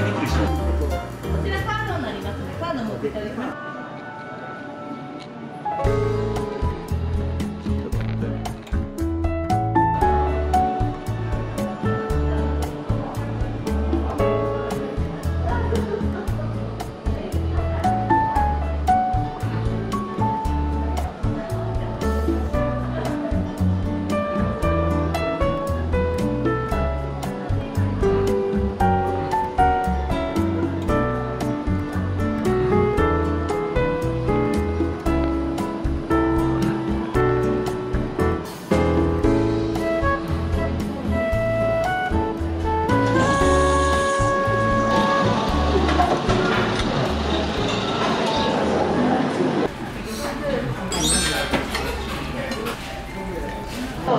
こちらカードになりますの、ね、でカード持っていただきます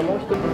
eu não estou